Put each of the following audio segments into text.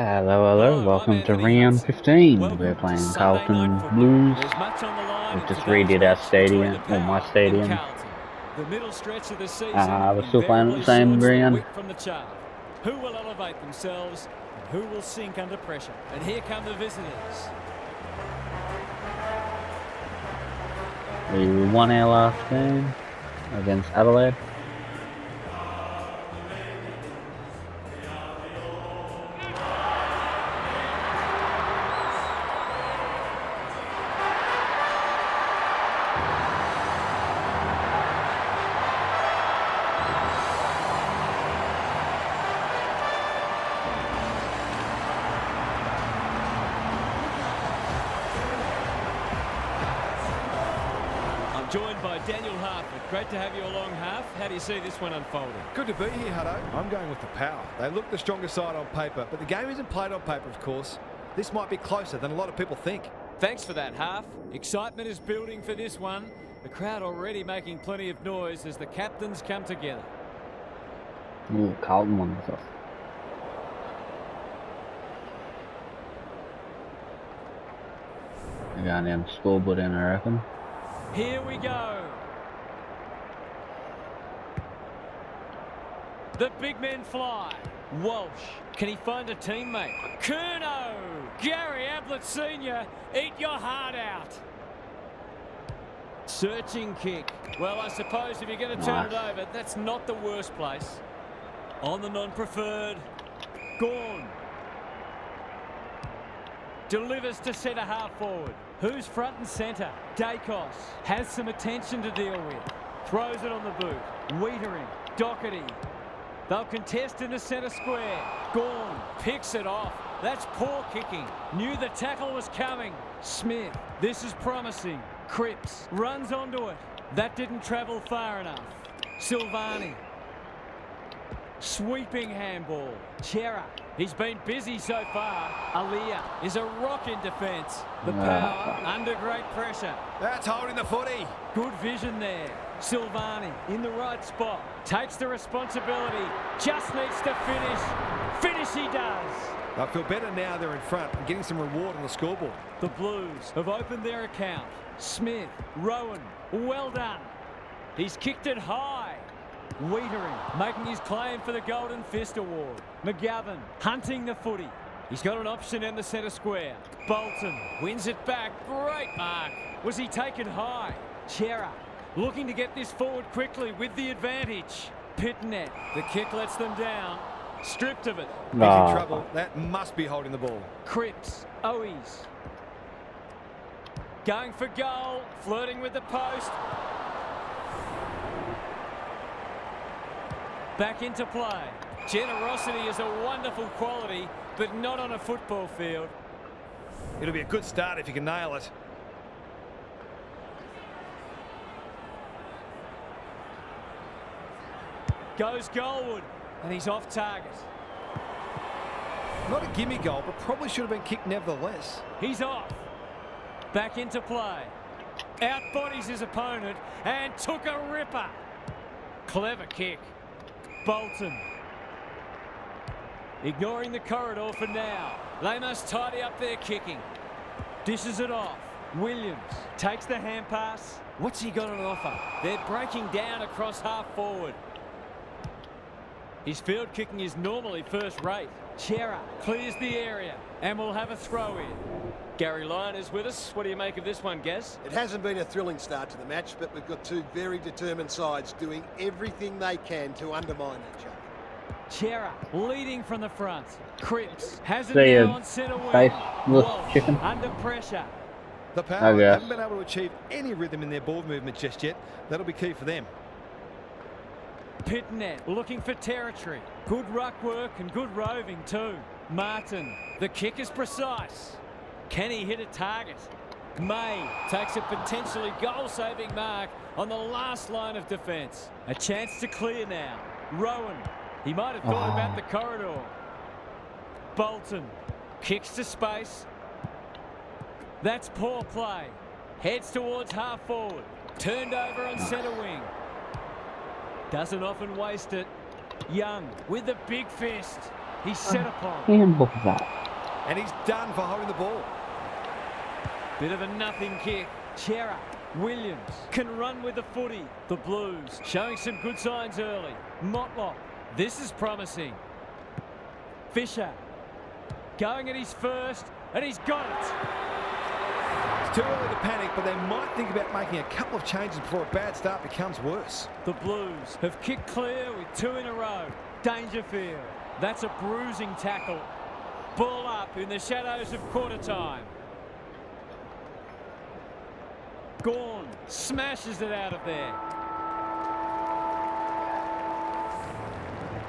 Hello, hello, welcome to round 15. We're playing Carlton Blues. We've just redid our stadium, or my stadium. The middle stretch of the season. Uh, we're still playing the same ground. From the chart. Who will elevate themselves and who will sink under pressure? And here come the visitors. We won our last game against Adelaide. Great to have you along, Half. How do you see this one unfolding? Good to be here, Hutto. I'm going with the power. They look the stronger side on paper, but the game isn't played on paper, of course. This might be closer than a lot of people think. Thanks for that, Half. Excitement is building for this one. The crowd already making plenty of noise as the captains come together. Ooh, Carlton won this off. We're going down scoreboard in, I reckon. Here we go. The big men fly. Walsh. Can he find a teammate? Curnow. Gary Ablett Sr. Eat your heart out. Searching kick. Well, I suppose if you're going to turn it over, that's not the worst place. On the non-preferred. Gawn. Delivers to centre half forward. Who's front and centre? Daicos has some attention to deal with. Throws it on the boot. Weitering. Doherty. They'll contest in the centre square. Gawn picks it off. That's poor kicking. Knew the tackle was coming. Smith. This is promising. Cripps runs onto it. That didn't travel far enough. Silvagni. Sweeping handball. Cerra. He's been busy so far. Aliyah is a rock in defence. The power under great pressure. That's holding the footy. Good vision there. Silvagni in the right spot. Takes the responsibility. Just needs to finish. Finish he does. I feel better now they're in front and getting some reward on the scoreboard. The Blues have opened their account. Smith, Rowan, well done. He's kicked it high. Weitering making his claim for the Golden Fist Award. McGovern hunting the footy. He's got an option in the centre square. Bolton wins it back. Great mark. Was he taken high? Cerra looking to get this forward quickly with the advantage. Pittonet. The kick lets them down. Stripped of it. He's Ah. in trouble. That must be holding the ball. Cripps, Owies. Going for goal, flirting with the post. Back into play. Generosity is a wonderful quality, but not on a football field. It'll be a good start if you can nail it. Goes Goldwood, and he's off target. Not a gimme goal, but probably should have been kicked nevertheless. He's off. Back into play. Outbodies his opponent and took a ripper. Clever kick. Bolton. Ignoring the corridor for now. They must tidy up their kicking. Dishes it off. Williams takes the hand pass. What's he got on offer? They're breaking down across half forward. His field kicking is normally first rate. Cerra clears the area and we'll have a throw in. Gary Lyon is with us. What do you make of this one, Gaz? It hasn't been a thrilling start to the match, but we've got two very determined sides doing everything they can to undermine each other. Cerra leading from the front. Cripps has it now on centre wing. Walsh chicken. under pressure. The power Okay. haven't been able to achieve any rhythm in their ball movement just yet. That'll be key for them. Pittonet looking for territory. Good ruck work and good roving too. Martin, the kick is precise. Can he hit a target? May takes a potentially goal-saving mark on the last line of defence. A chance to clear now. Rowan, he might have thought Ah. about the corridor. Bolton kicks to space. That's poor play. Heads towards half forward. Turned over on centre wing. Doesn't often waste it. Young with the big fist. He's set oh, upon. Handball that. And he's done for holding the ball. Bit of a nothing kick. Cerra. Williams can run with the footy. The Blues showing some good signs early. Motlop. This is promising. Fisher. Going at his first. And he's got it. It's too early to panic, but they might think about making a couple of changes before a bad start becomes worse. The Blues have kicked clear with two in a row. Dangerfield. That's a bruising tackle. Ball up in the shadows of quarter time. Gawn smashes it out of there.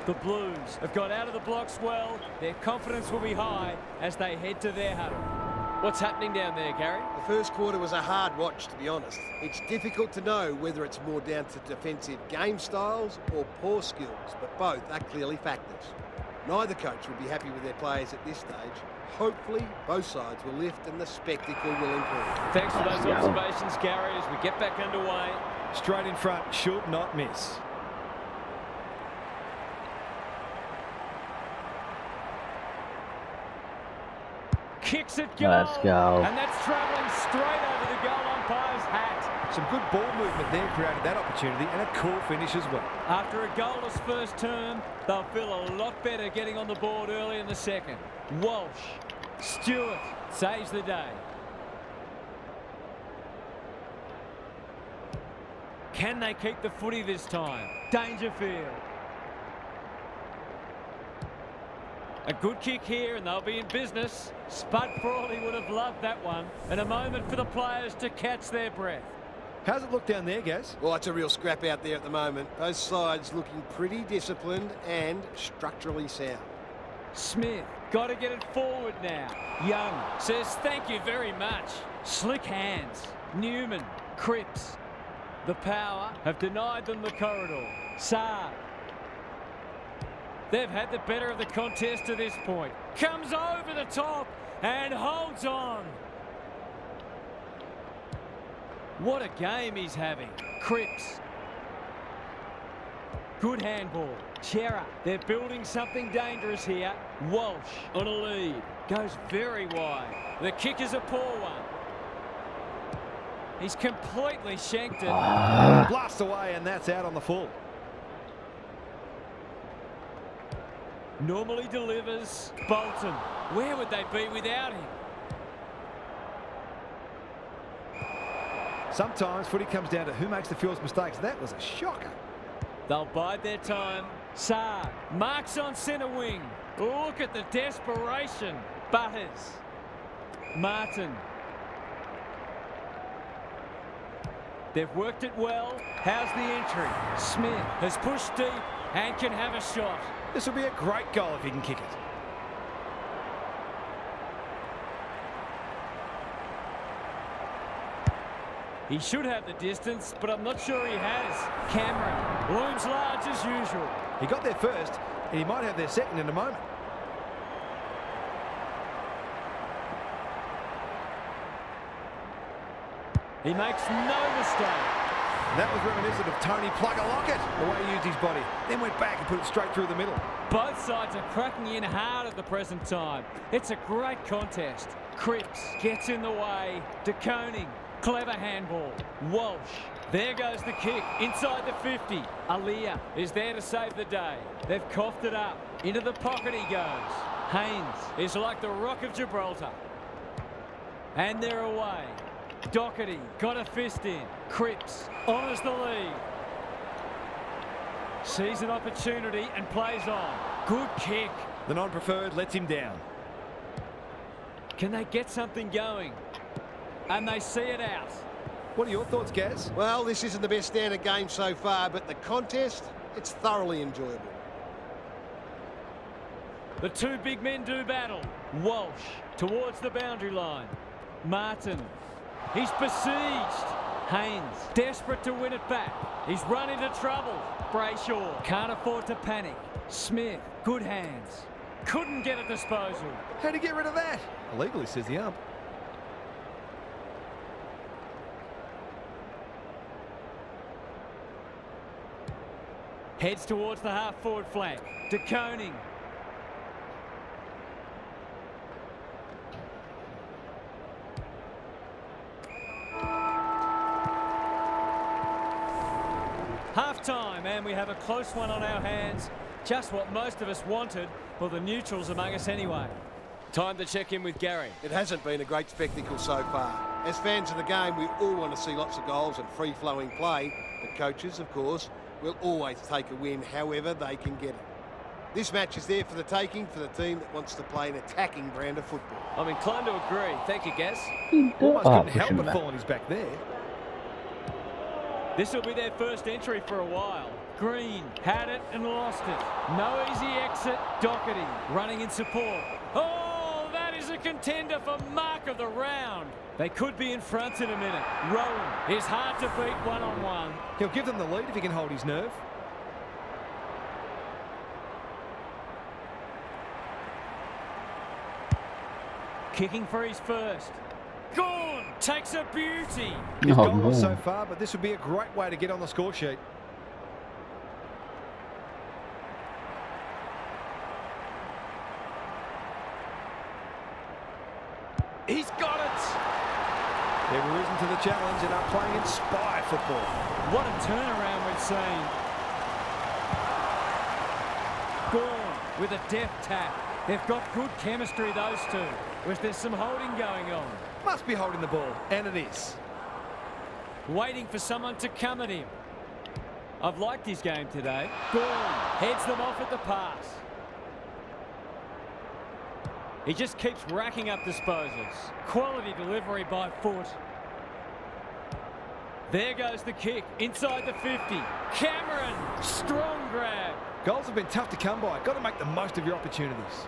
The Blues have got out of the blocks well. Their confidence will be high as they head to their huddle. What's happening down there, Gary? The first quarter was a hard watch, to be honest. It's difficult to know whether it's more down to defensive game styles or poor skills, but both are clearly factors. Neither coach will be happy with their players at this stage. Hopefully, both sides will lift and the spectacle will improve. Thanks for those observations, Gary, as we get back underway. Straight in front, should not miss. Kicks it goal. Let's go. And that's travelling straight over the goal umpire's hat. Some good ball movement there created that opportunity and a cool finish as well. After a goalless first term, they'll feel a lot better getting on the board early in the second. Walsh. Stewart saves the day. Can they keep the footy this time? Dangerfield. A good kick here and they'll be in business. Spud Frawley would have loved that one. And a moment for the players to catch their breath. How's it look down there, Gaz? Well, it's a real scrap out there at the moment. Both sides looking pretty disciplined and structurally sound. Smith, got to get it forward now. Young says thank you very much. Slick hands. Newman, Cripps. The power have denied them the corridor. Saad. They've had the better of the contest to this point. Comes over the top and holds on. What a game he's having. Cripps. Good handball. Cerra. They're building something dangerous here. Walsh on a lead. Goes very wide. The kick is a poor one. He's completely shanked it. Blast away and that's out on the full. Normally delivers. Bolton. Where would they be without him? Sometimes footy comes down to who makes the fewest mistakes. That was a shocker. They'll bide their time. Saad marks on centre wing. Look at the desperation. Butters. Martin. They've worked it well. How's the entry? Smith has pushed deep and can have a shot. This will be a great goal if he can kick it. He should have the distance, but I'm not sure he has. Cameron looms large as usual. He got there first, and he might have their second in a moment. He makes no mistake. That was reminiscent of Tony Plugger Lockett, the way he used his body. Then went back and put it straight through the middle. Both sides are cracking in hard at the present time. It's a great contest. Cripps gets in the way. De Koning, clever handball. Walsh, there goes the kick inside the 50. Aliyah is there to save the day. They've coughed it up. Into the pocket he goes. Haynes is like the Rock of Gibraltar. And they're away. Doherty got a fist in. Cripps honours the lead. Sees an opportunity and plays on. Good kick. The non-preferred lets him down. Can they get something going? And they see it out. What are your thoughts, Gaz? Well, this isn't the best standard game so far, but the contest, it's thoroughly enjoyable. The two big men do battle. Walsh towards the boundary line. Martin. He's besieged. Haynes desperate to win it back. He's run into trouble. Brayshaw can't afford to panic. Smith, good hands. Couldn't get a disposal. How'd he get rid of that? Illegally, says the ump. Heads towards the half-forward flank. De Koning. We have a close one on our hands. Just what most of us wanted. Well, the neutrals among us anyway. Time to check in with Gary. It hasn't been a great spectacle so far. As fans of the game, we all want to see lots of goals and free-flowing play. But coaches, of course, will always take a win however they can get it. This match is there for the taking for the team that wants to play an attacking brand of football. I'm inclined to agree. Thank you, Gaz. Hmm. Almost Oh, couldn't help but fall on his back there. This will be their first entry for a while. Green had it and lost it. No easy exit. Doherty running in support. Oh, that is a contender for mark of the round. They could be in front in a minute. Rowan is hard to beat one-on-one. He'll give them the lead if he can hold his nerve. Kicking for his first. Gawn takes a beauty. He's Oh, gone well so far, but this would be a great way to get on the score sheet. He's got it. They've risen to the challenge and are playing inspired football. What a turnaround we've seen. Gawn with a deft tap. They've got good chemistry, those two. Was there some holding going on? Must be holding the ball, and it is. Waiting for someone to come at him. I've liked his game today. Gawn heads them off at the pass. He just keeps racking up disposals. Quality delivery by foot. There goes the kick inside the 50. Cameron, strong grab. Goals have been tough to come by. Got to make the most of your opportunities.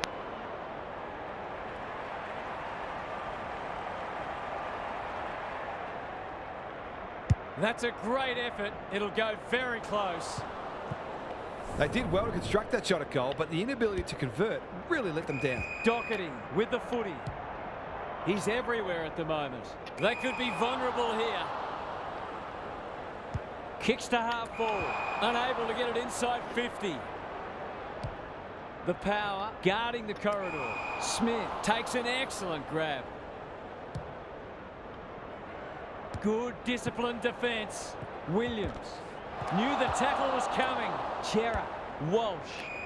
That's a great effort. It'll go very close. They did well to construct that shot at goal, but the inability to convert really let them down. Doherty with the footy. He's everywhere at the moment. They could be vulnerable here. Kicks to half forward. Unable to get it inside 50. The power guarding the corridor. Smith takes an excellent grab. Good disciplined defence. Williams knew the tackle was coming. Cerra, Walsh,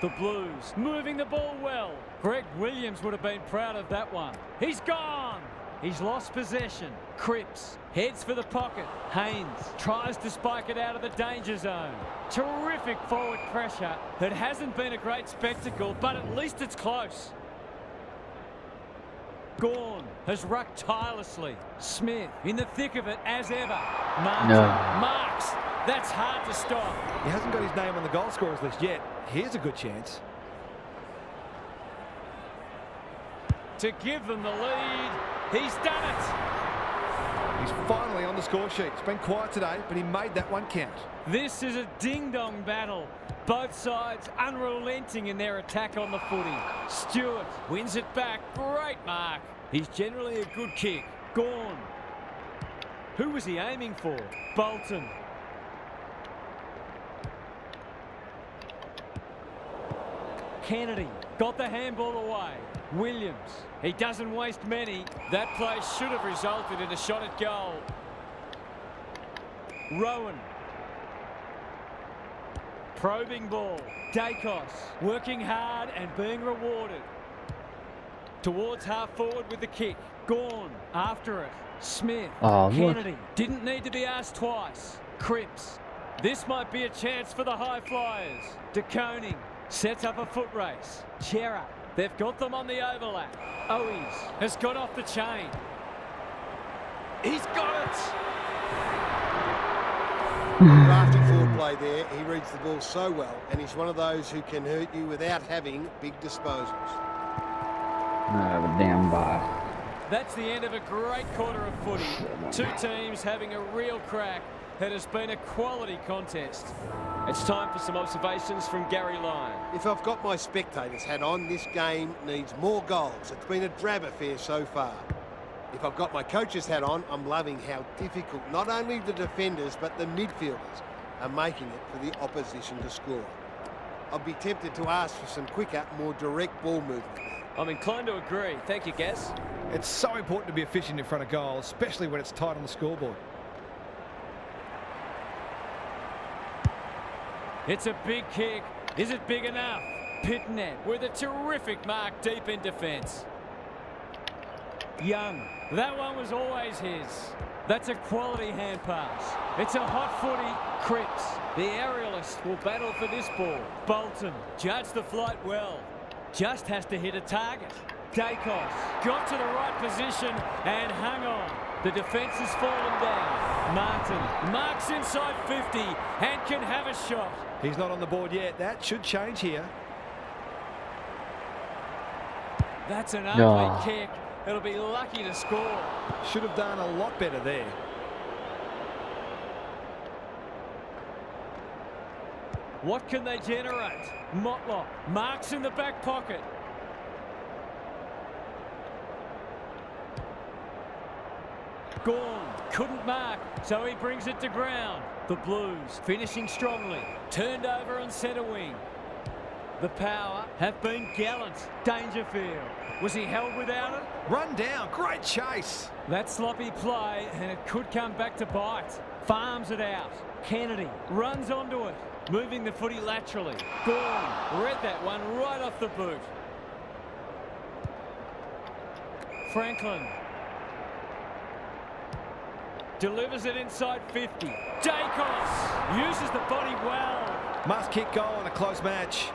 the Blues moving the ball well. Greg Williams would have been proud of that one. He's gone. He's lost possession. Cripps heads for the pocket. Haynes tries to spike it out of the danger zone. Terrific forward pressure. It hasn't been a great spectacle, but at least it's close. Gawn has rucked tirelessly. Smith in the thick of it as ever. Martin No. marks. That's hard to stop. He hasn't got his name on the goal scorers list yet. Here's a good chance. To give them the lead. He's done it. He's finally on the score sheet. It's been quiet today, but he made that one count. This is a ding-dong battle. Both sides unrelenting in their attack on the footy. Stewart wins it back. Great mark. He's generally a good kick. Gone. Who was he aiming for? Bolton. Kennedy got the handball away. Williams. He doesn't waste many. That play should have resulted in a shot at goal. Rowan. Probing ball. Daicos working hard and being rewarded. Towards half forward with the kick. Gawn after it. Smith. Oh? Kennedy. Didn't need to be asked twice. Cripps. This might be a chance for the high flyers. De Koning sets up a foot race. Cerra. They've got them on the overlap. Owies has got off the chain. He's got it. Crafty forward play there. He reads the ball so well, and he's one of those who can hurt you without having big disposals. No, but damn by. That's the end of a great quarter of footy. Two teams having a real crack. It has been a quality contest. It's time for some observations from Gary Lyon. If I've got my spectators hat on, this game needs more goals. It's been a drab affair so far. If I've got my coach's hat on, I'm loving how difficult not only the defenders but the midfielders are making it for the opposition to score. I'd be tempted to ask for some quicker, more direct ball movement. I'm inclined to agree. Thank you, Gaz. It's so important to be efficient in front of goal, especially when it's tight on the scoreboard. It's a big kick. Is it big enough? Pittonet with a terrific mark deep in defence. Young. That one was always his. That's a quality hand pass. It's a hot footy. Cripps. The aerialist will battle for this ball. Bolton. Judge the flight well. Just has to hit a target. Daicos got to the right position and hung on. The defence has fallen down. Martin marks inside 50 and can have a shot. He's not on the board yet. That should change here. That's an ugly Oh. kick. It'll be lucky to score. Should have done a lot better there. What can they generate? Motlop marks in the back pocket. Gawn couldn't mark, so he brings it to ground. The Blues finishing strongly. Turned over on centre wing. The power have been gallant. Dangerfield. Was he held without it? Run down. Great chase. That sloppy play, and it could come back to bite. Farms it out. Kennedy runs onto it, moving the footy laterally. Gawn read that one right off the boot. Franklin delivers it inside 50. Daicos uses the body well. Must kick goal in a close match.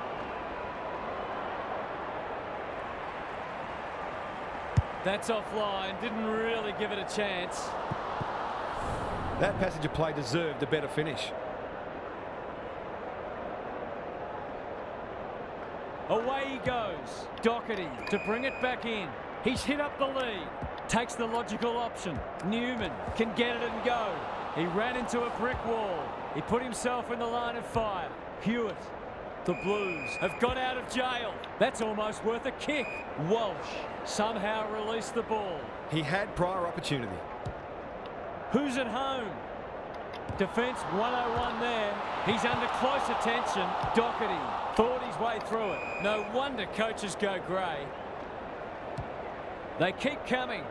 That's offline. Didn't really give it a chance. That passage of play deserved a better finish. Away he goes. Doherty to bring it back in. He's hit up the lead. Takes the logical option. Newman can get it and go. He ran into a brick wall. He put himself in the line of fire. Hewett. The Blues have got out of jail. That's almost worth a kick. Walsh somehow released the ball. He had prior opportunity. Who's at home? Defence 101 there. He's under close attention. Doherty thought his way through it. No wonder coaches go grey. They keep coming.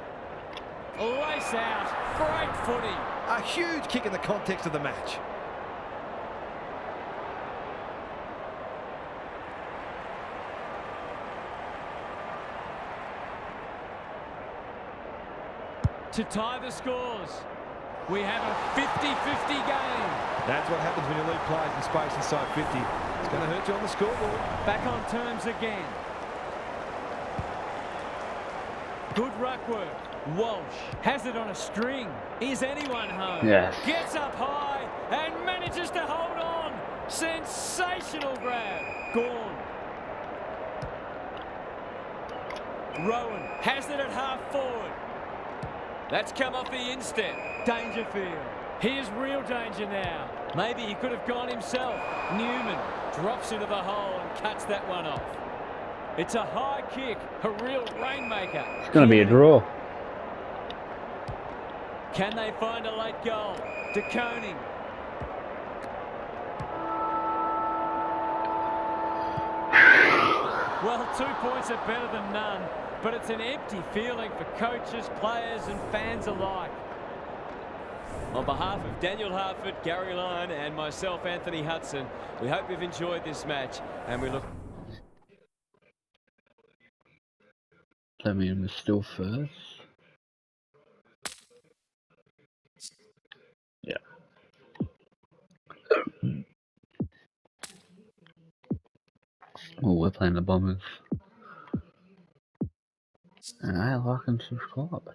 Lace out. Great footy. A huge kick in the context of the match. To tie the scores. We have a 50-50 game. That's what happens when you leave players in space inside 50. It's going to hurt you on the scoreboard. Back on terms again. Good ruck work. Walsh has it on a string. Is anyone home? Yes. Gets up high and manages to hold on. Sensational grab. Gawn. Rowan has it at half forward. That's come off the instep. Dangerfield. Here's real danger now. Maybe he could have gone himself. Newman drops into the hole and cuts that one off. It's a high kick, a real rainmaker. It's going to be a draw. Can they find a late goal? De Koning. Well, two points are better than none, but it's an empty feeling for coaches, players and fans alike. On behalf of Daniel Harford, Gary Lyon and myself, Anthony Hudson, we hope you've enjoyed this match and we look me in still first. Yeah. Oh, we're playing the Bombers. And I like and subscribe.